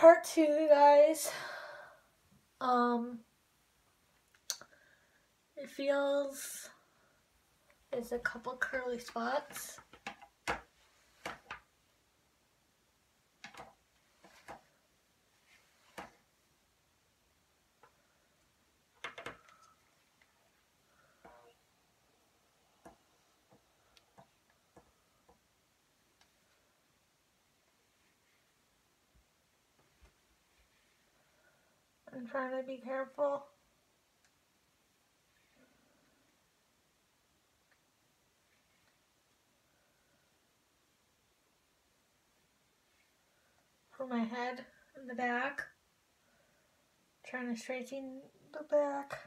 part two, guys. Um, it feels there's a couple curly spots. I'm trying to be careful. For my head in the back. Trying to straighten the back.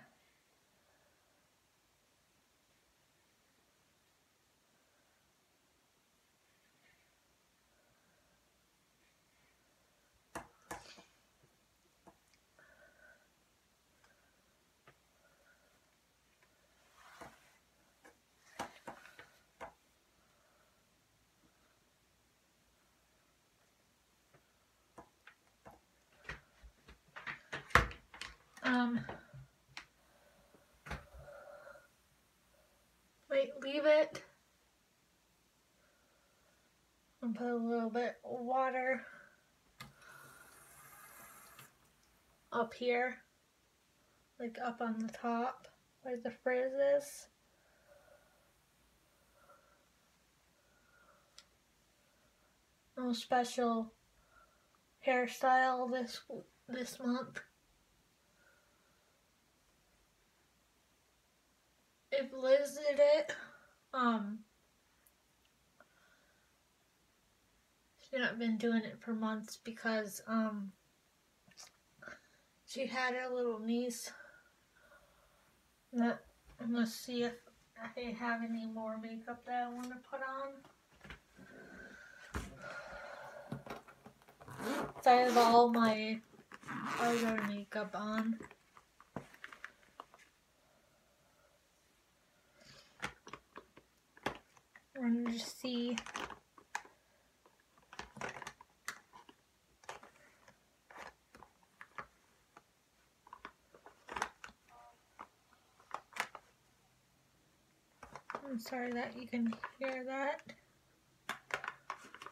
Um, wait, leave it. And put a little bit of water up here, like up on the top where the frizz is. No special hairstyle this this month. if Liz did it, um, she not been doing it for months because, um, she had her little niece. That, let's see if I have any more makeup that I want to put on. So I have all my other makeup on. See I'm sorry that you can hear that.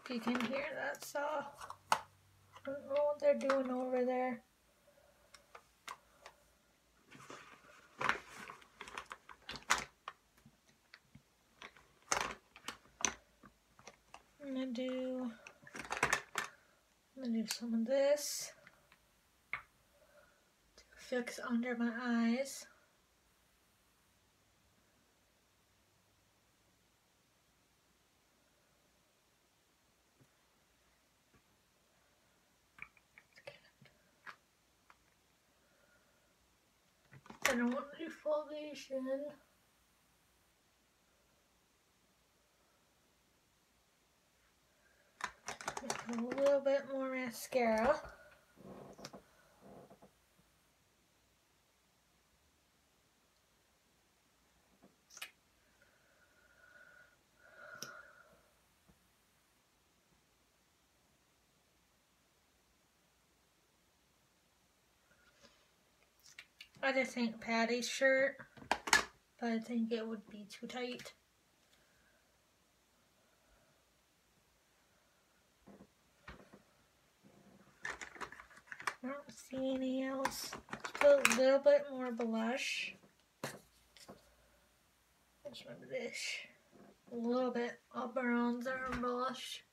If you can hear that saw. I don't know what they're doing over there. I'm do I'm gonna do some of this to fix under my eyes. I don't want to do foundation. A little bit more mascara. I just think Patty's shirt, but I think it would be too tight. I don't see any else. Let's put a little bit more blush. Just remember this. A little bit of bronzer and blush.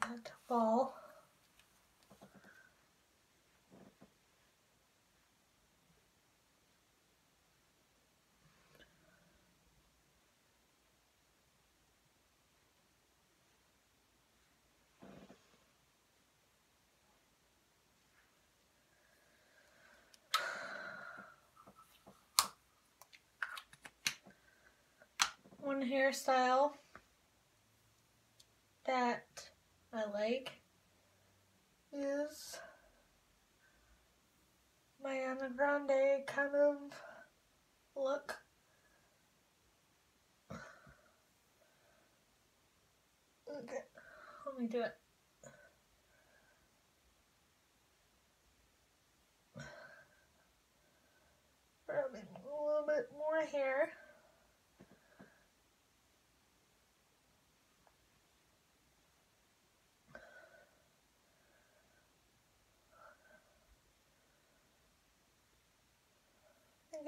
That fall. One hairstyle that I like is Ariana Grande kind of look. Okay, let me do it. Rubbing a little bit more hair.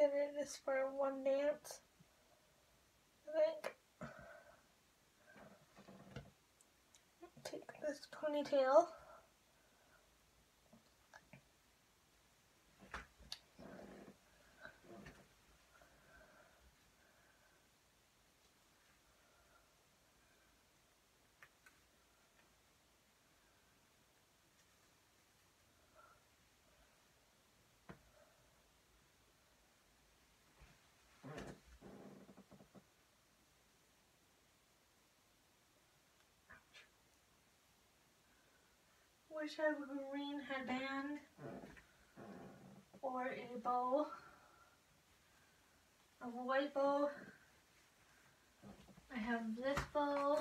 Gonna do this for one dance. I think. Take this ponytail. Wish I had a green headband or a bow. A white bow. I have this bow.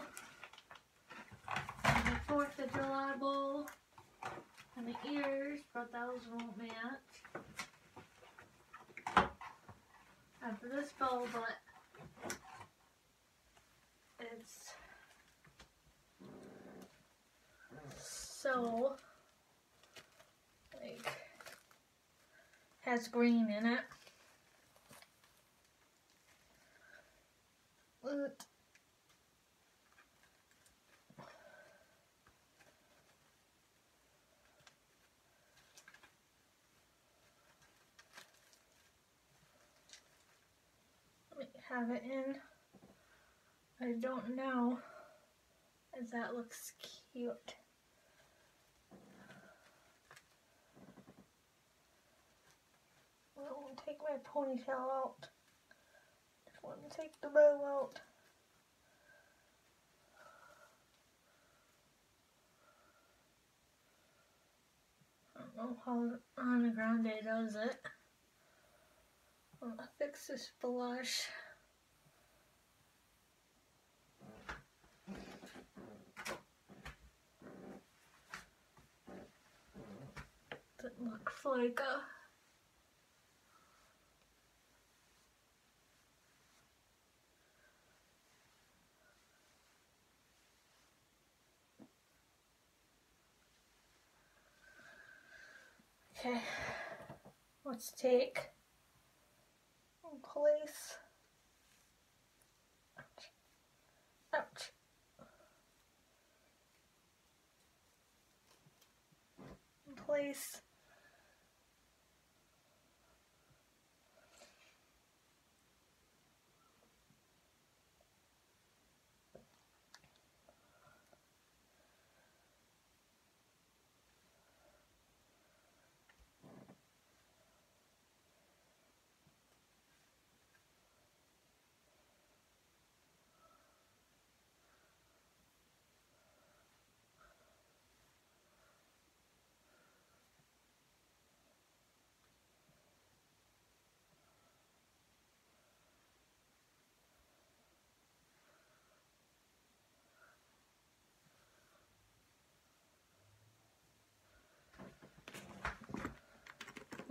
And the Fourth of July bow. And the ears, but those won't match. I have this bow, but so like has green in it. But have it in. I don't know if that looks cute. I don't want to take my ponytail out. Just want to take the bow out. I don't know how Ariana Grande does it. Gonna fix this blush. That looks like a Okay, let's take and place. Ouch. Ouch. Place.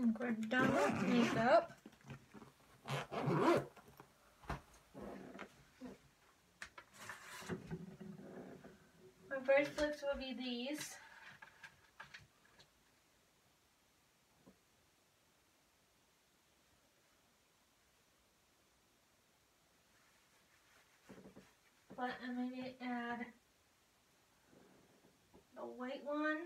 Think we're done with makeup. My bracelets will be these. But I'm going to add the white one.